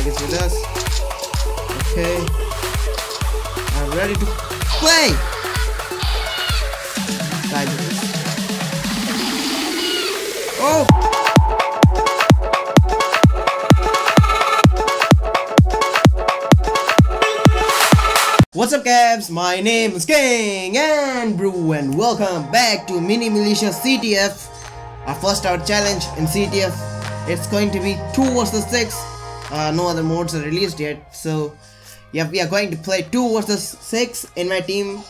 Is with us. Okay. I'm ready to play! Oh! What's up Cavs? My name is KingAnBru and welcome back to Mini Militia CTF Our first hour challenge in CTF It's going to be 2 versus 6 uh, No other modes are released yet. So yeah, we are going to play 2 versus 6 in my team.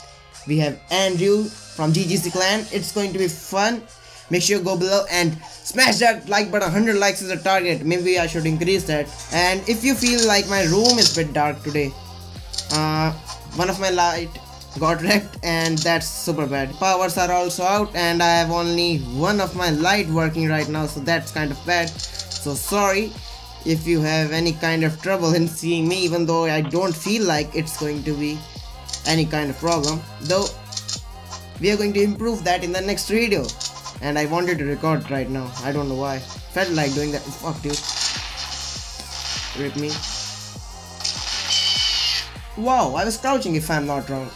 We have Andrew from GGC clan. It's going to be fun. Make sure you go below and smash that like button. 100 likes is the target. Maybe I should increase that. And if you feel like my room is a bit dark today uh, one of my light got wrecked and that's super bad. Powers are also out and I have only one of my light working right now so that's kind of bad. So sorry if you have any kind of trouble in seeing me even though I don't feel like it's going to be any kind of problem though we are going to improve that in the next video and I wanted to record right now I don't know why felt like doing that fuck dude rip me Wow, I was crouching if I'm not wrong.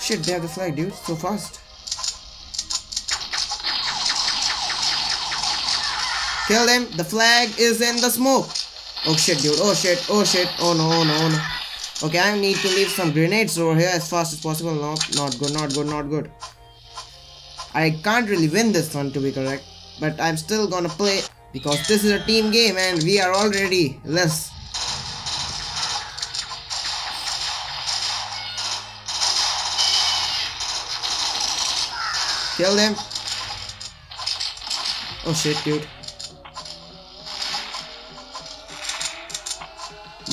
Shit, they have the flag, dude. So fast. Kill them. The flag is in the smoke. Oh shit, dude. Oh shit. Oh shit. Oh no, oh no, oh no. Okay, I need to leave some grenades over here as fast as possible. No, not good, not good, not good. I can't really win this one to be correct. But I'm still gonna play because this is a team game and we are already less Kill them. Oh shit, dude.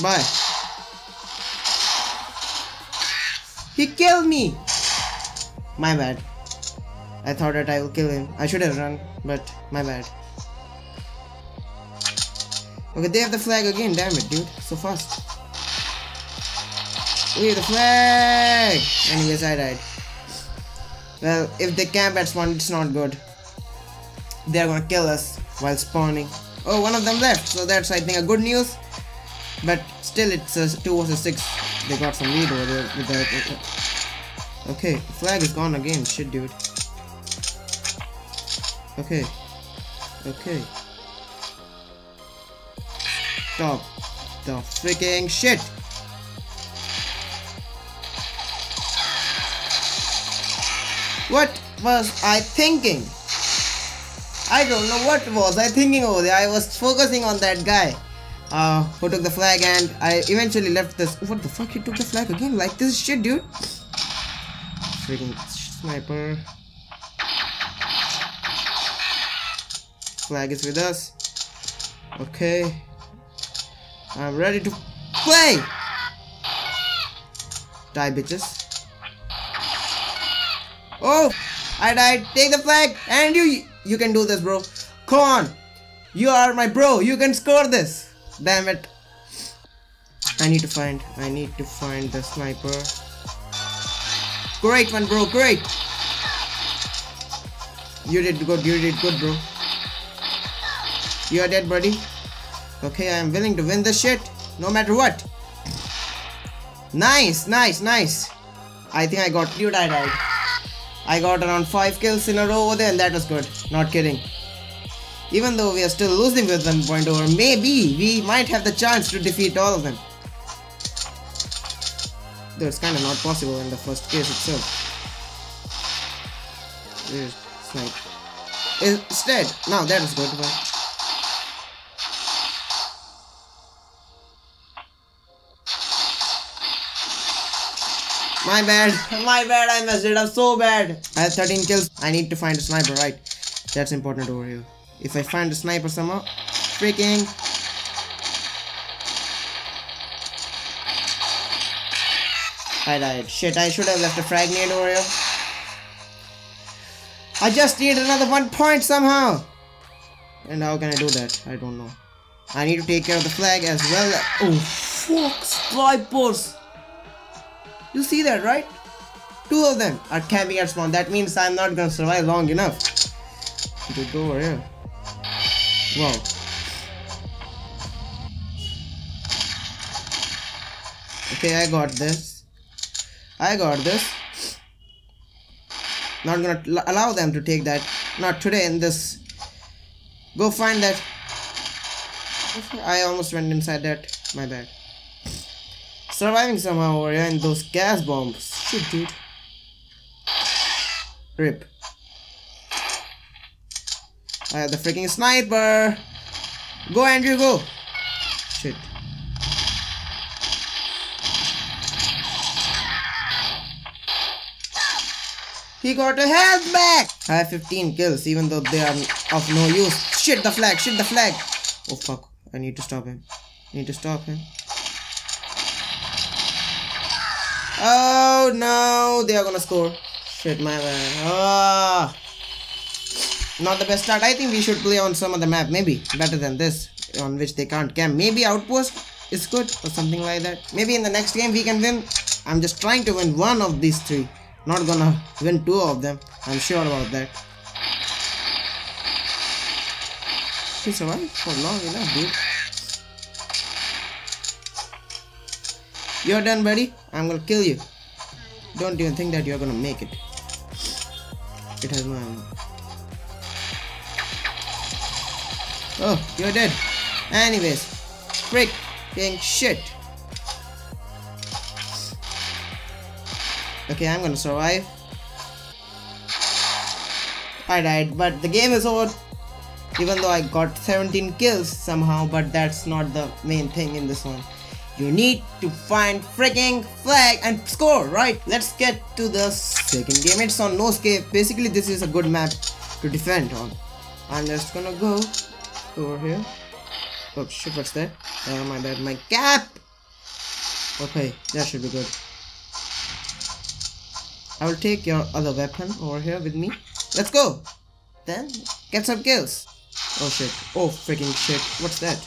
Bye. He killed me! My bad. I thought that I will kill him. I should have run, but my bad. Okay, they have the flag again, damn it, dude. So fast. We have the flag! And yes, I died. Well, if they camp at spawn, it's not good. They're gonna kill us while spawning. Oh, one of them left, so that's I think a good news. But still, it's a 2 versus 6. They got some lead over there with that. Okay, flag is gone again. Shit, dude. Okay. Okay. Stop. The freaking shit! What was I thinking? I don't know what was I thinking over there. I was focusing on that guy uh, who took the flag and I eventually left this. What the fuck? He took the flag again? Like this shit, dude. Freaking sniper. Flag is with us. Okay. I'm ready to play. Die, bitches. Oh, I died. Take the flag. And you, you can do this, bro. Come on. You are my bro. You can score this. Damn it. I need to find, I need to find the sniper. Great one, bro. Great. You did good. You did good, bro. You are dead, buddy. Okay, I am willing to win this shit. No matter what. Nice, nice, nice. I think I got, dude, I died. I got around 5 kills in a row over there and that was good. Not kidding. Even though we are still losing with 1 point over, maybe we might have the chance to defeat all of them. Though it's kinda not possible in the first case itself. Where's Snipe? It's dead. Now that is good. My bad. My bad. I messed it up so bad. I have 13 kills. I need to find a sniper, right? That's important over here. If I find a sniper somehow, freaking. I died. Shit, I should have left a frag nade over. I just need another one point somehow. And how can I do that? I don't know. I need to take care of the flag as well. Oh, fuck, snipers. You see that, right? Two of them are camping at spawn. That means I'm not gonna survive long enough. Go over here. Wow. Okay, I got this. I got this. Not gonna allow them to take that. Not today in this. Go find that. I almost went inside that. My bad. Surviving somehow over here in those gas bombs. Shit, dude. Rip. I have the freaking sniper. Go, Andrew, go. Shit. He got a health back! I have 15 kills even though they are of no use. Shit the flag, shit the flag! Oh fuck, I need to stop him. I need to stop him. Oh no, they are gonna score. Shit, my bad. Ah. Not the best start. I think we should play on some other map. Maybe better than this on which they can't camp. Maybe Outpost is good or something like that. Maybe in the next game we can win. I'm just trying to win one of these three. Not gonna win two of them. I'm sure about that. He survived for long enough, dude. You're done, buddy. I'm gonna kill you. Don't even think that you're gonna make it. It has no ammo. Oh, you're dead. Anyways, freaking shit. Okay, I'm gonna survive. I died, but the game is over. Even though I got 17 kills somehow, but that's not the main thing in this one. You need to find freaking flag and score, right? Let's get to the second game. It's on no escape. Basically, this is a good map to defend on. I'm just gonna go over here. Oh shit, what's that? Oh my bad, my cap! Okay, that should be good. I will take your other weapon over here with me. Let's go! Then, get some kills. Oh shit. Oh freaking shit. What's that?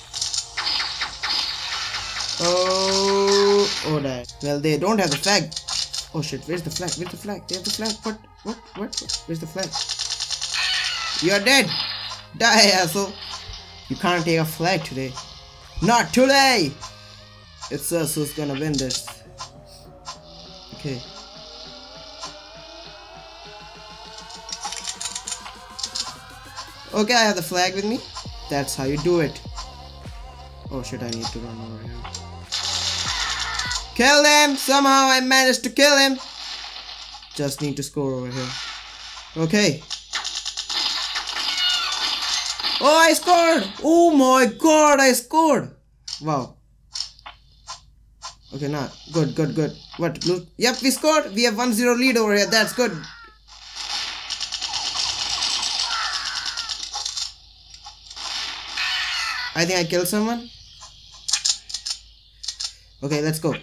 Oh, oh that. Well, they don't have the flag. Oh shit, where's the flag? Where's the flag? They have the flag. What? What? What? Where's the flag? You're dead! Die, asshole! You can't take a flag today. Not today! It's us who's gonna win this. Okay. Okay, I have the flag with me. That's how you do it. Oh shit, I need to run over here. Kill him! Somehow I managed to kill him! Just need to score over here. Okay. Oh, I scored! Oh my god, I scored! Wow. Okay, now. Good, good, good. What, blue? Yep, we scored. We have 1-0 lead over here. That's good. I think I killed someone. Okay, let's go.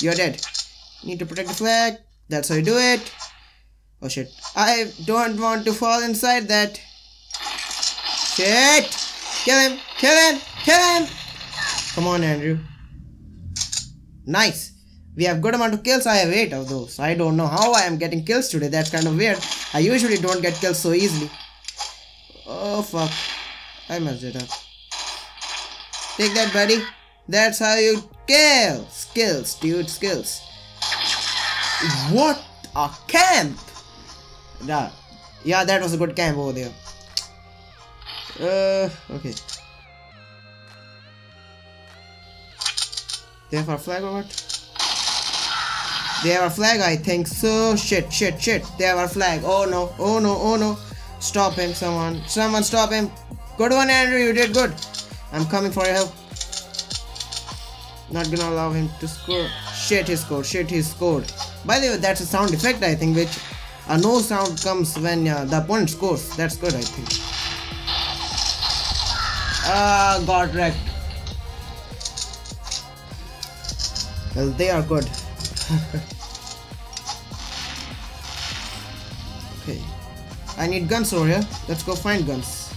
You're dead. Need to protect the flag. That's how you do it. Oh shit. I don't want to fall inside that. Shit! Kill him! Kill him! Kill him! Come on, Andrew. Nice. We have good amount of kills. I have 8 of those. I don't know how I am getting kills today. That's kind of weird. I usually don't get kills so easily. Oh fuck. I messed it up. Take that, buddy. That's how you kill. Skills, dude. Skills. What a camp! Yeah, yeah, that was a good camp over there. Uh, okay. They have our flag or what? They have our flag, I think so. Shit, shit, shit. They have our flag. Oh no, oh no, oh no. Stop him, someone. Someone stop him. Good one, Andrew. You did good. I'm coming for your help. Not gonna allow him to score. Shit, he scored. Shit, he scored. By the way, that's a sound effect, I think, which a no sound comes when uh, the opponent scores. That's good, I think. Ah, uh, got wrecked. Well, they are good. okay. I need guns over here. Let's go find guns.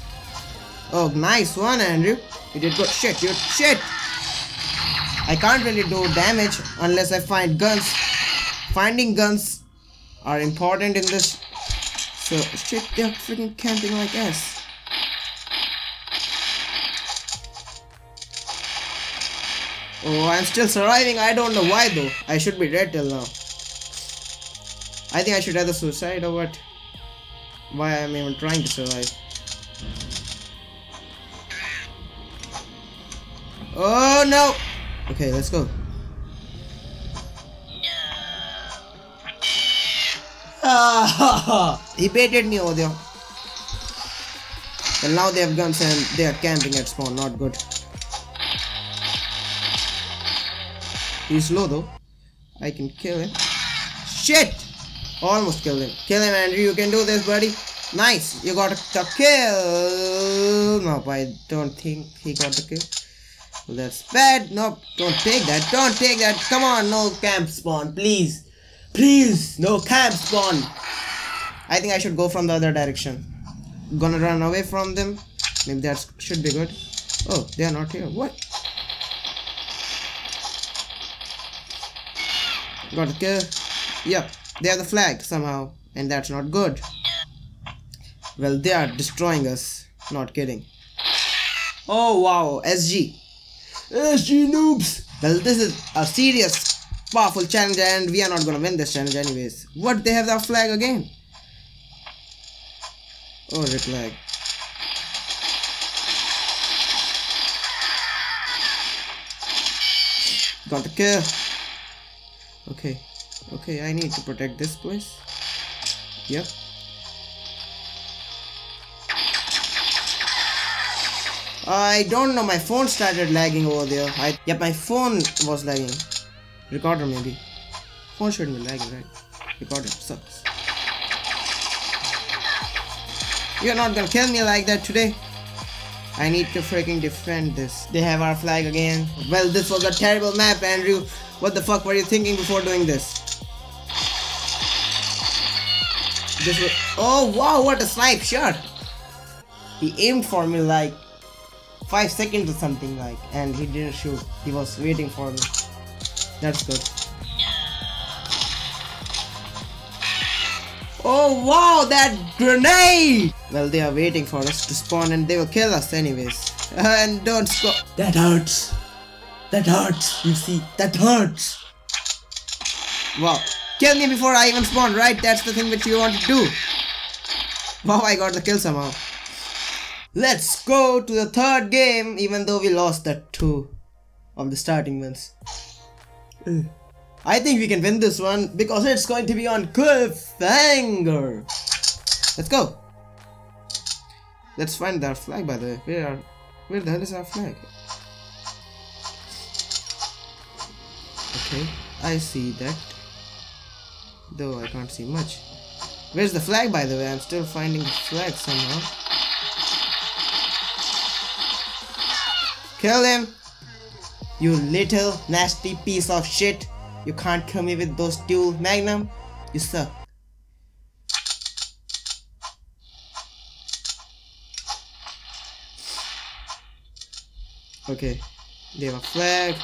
Oh, nice one, Andrew. You did good. Shit, you Shit! I can't really do damage unless I find guns. Finding guns are important in this. So, shit, they're freaking camping like us. Oh, I'm still surviving. I don't know why though. I should be dead till now. I think I should either suicide or what? Why I'm even trying to survive. Oh no! Okay, let's go. He baited me over there. Well, now they have guns and they are camping at spawn. Not good. He's low though. I can kill him. Shit! Almost killed him. Kill him, Andrew. You can do this, buddy. Nice. You got the kill. Nope, I don't think he got the kill. That's bad. Nope, don't take that. Don't take that. Come on, no camp spawn, please. Please, no camp spawn. I think I should go from the other direction. Gonna run away from them. Maybe that should be good. Oh, they are not here. What? Got a kill. Yep, they have the flag somehow, and that's not good. Well, they are destroying us. Not kidding. Oh wow, SG. SG noobs. Well, this is a serious powerful challenge and we are not gonna win this challenge anyways. What, they have the flag again? Oh, red flag. Got the kill. Okay. Okay, I need to protect this place. Yep. I don't know, my phone started lagging over there. I, yep, my phone was lagging. Recorder maybe. Phone shouldn't be lagging, right? Recorder sucks. You're not gonna kill me like that today. I need to freaking defend this. They have our flag again. Well, this was a terrible map, Andrew. What the fuck were you thinking before doing this? This was- Oh wow, what a snipe shot! He aimed for me like 5 seconds or something like and he didn't shoot. He was waiting for me. That's good. Oh wow, that grenade! Well, they are waiting for us to spawn and they will kill us anyways. and don't score. That hurts. That hurts, you see. That hurts. Wow. Kill me before I even spawn, right? That's the thing which you want to do. Wow, I got the kill somehow. Let's go to the third game, even though we lost the two of the starting ones. I think we can win this one because it's going to be on cliffhanger. Let's go. Let's find our flag by the way. Where where the hell is our flag? Okay, I see that. Though I can't see much. Where's the flag by the way? I'm still finding the flag somehow. Kill him! You little nasty piece of shit. You can't kill me with those dual magnum. You suck. Okay. They have a flag.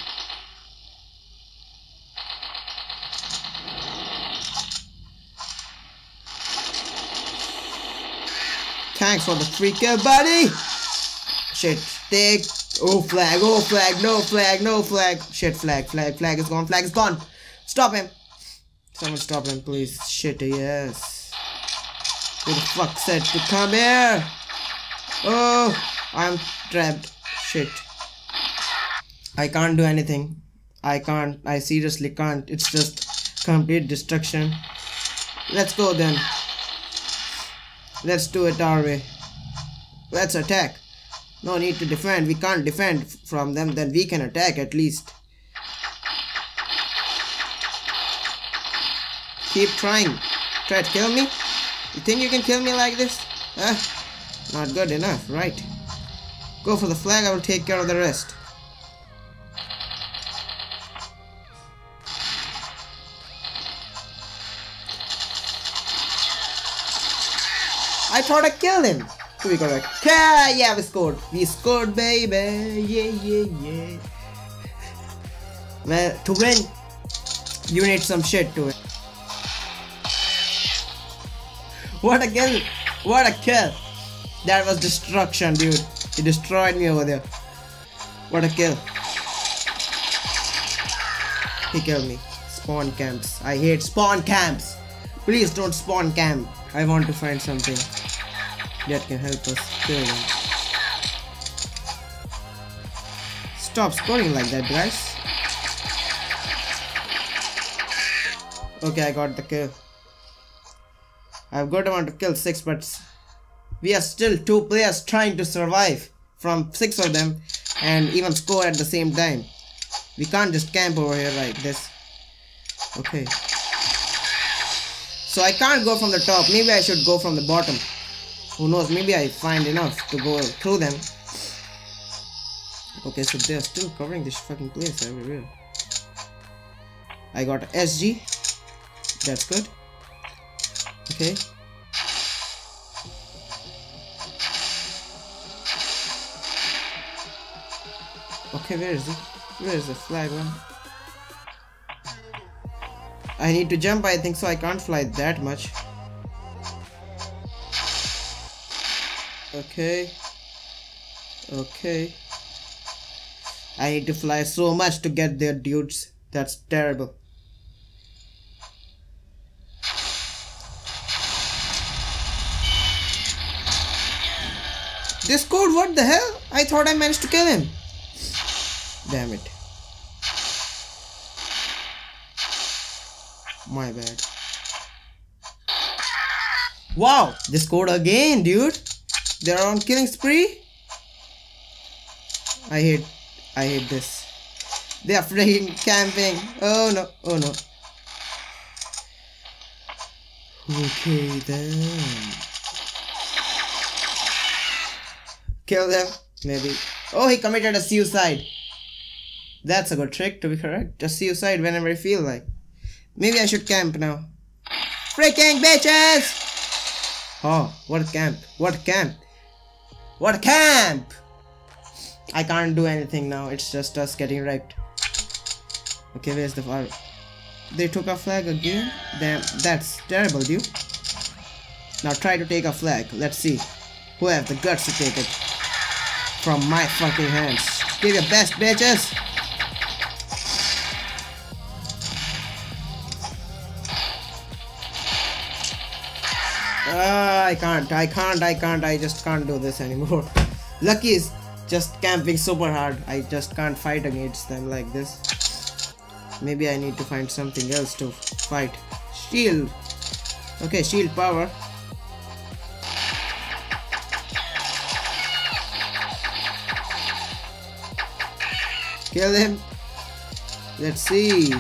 Thanks for the free kill, buddy! Shit, take Oh flag, oh flag, no flag, no flag. Shit, flag, flag, flag is gone, flag is gone. Stop him. Someone stop him, please. Shit, yes. Who the fuck said to come here? Oh, I'm trapped. Shit. I can't do anything. I can't. I seriously can't. It's just complete destruction. Let's go then. Let's do it our way. Let's attack. No need to defend. We can't defend from them. Then we can attack at least. Keep trying. Try to kill me? You think you can kill me like this? Huh? Not good enough, right? Go for the flag. I will take care of the rest. I thought I killed him. We got like, yeah, yeah, we scored. We scored, baby. Yeah, yeah, yeah. Well, to win, you need some shit to it. What a kill! What a kill! That was destruction, dude. He destroyed me over there. What a kill. He killed me. Spawn camps. I hate spawn camps. Please don't spawn camp. I want to find something that can help us kill them. Stop scoring like that, guys. Okay, I got the kill. I've got amount to kill 6 but we are still 2 players trying to survive from 6 of them and even score at the same time. We can't just camp over here like this. Okay. So I can't go from the top. Maybe I should go from the bottom. Who knows? Maybe I find enough to go through them. Okay, so they're still covering this fucking place everywhere. I got SG. That's good. Okay. Okay, where is it? Where is the flag one? I need to jump, I think so I can't fly that much. Okay. Okay. I need to fly so much to get there, dudes. That's terrible. This code, what the hell? I thought I managed to kill him. Damn it. My bad. Wow, they scored again, dude. They're on killing spree. I hate, I hate this. They are freaking camping. Oh no, oh no. Okay then. Kill them, maybe. Oh, he committed a suicide. That's a good trick to be correct. Just suicide whenever you feel like. Maybe I should camp now. Freaking bitches! Oh, what camp. What camp. What camp! I can't do anything now. It's just us getting wrecked. Okay, where's the fire? They took a flag again? Damn, that's terrible, dude. Now try to take a flag. Let's see. Who have the guts to take it? From my fucking hands. Give your best, bitches! Uh, I can't, I can't, I can't, I just can't do this anymore. Lucky is just camping super hard. I just can't fight against them like this. Maybe I need to find something else to fight. Shield. Okay, shield power. Kill him. Let's see.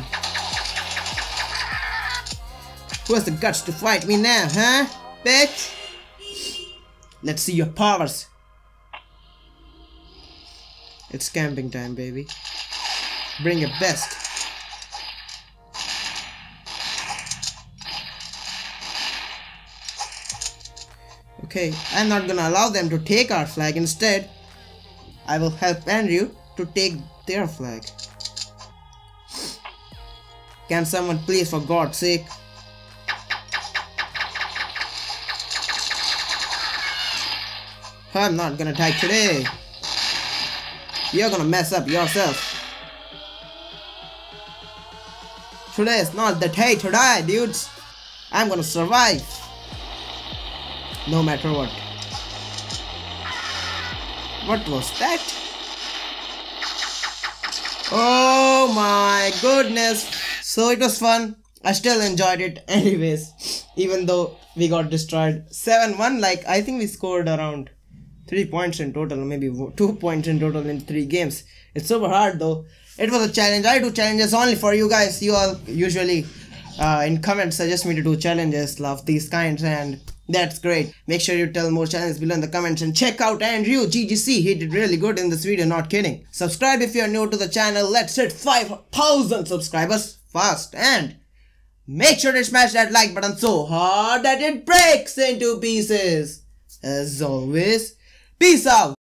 Who has the guts to fight me now, huh? Bitch! Let's see your powers. It's camping time, baby. Bring your best. Okay, I'm not gonna allow them to take our flag. Instead, I will help Andrew to take their flag. Can someone please, for God's sake, I'm not gonna die today. You're gonna mess up yourself. Today is not the day to die, dudes. I'm gonna survive. No matter what. What was that? Oh my goodness. So it was fun. I still enjoyed it anyways. Even though we got destroyed. 7-1 like I think we scored around three points in total, maybe two points in total in three games. It's super hard though. It was a challenge. I do challenges only for you guys. You all usually uh, in comments suggest me to do challenges of these kinds and that's great. Make sure you tell more challenges below in the comments and check out Andrew GGC. He did really good in this video, not kidding. Subscribe if you're new to the channel. Let's hit 5,000 subscribers fast and make sure to smash that like button so hard that it breaks into pieces. As always, Peace out.